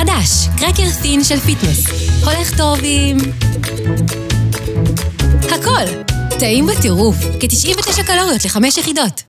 חדש, קרקר סין של פיטנס. הולך טוב עם... הכל. טעים בטירוף, כ-99 קלוריות לחמש יחידות.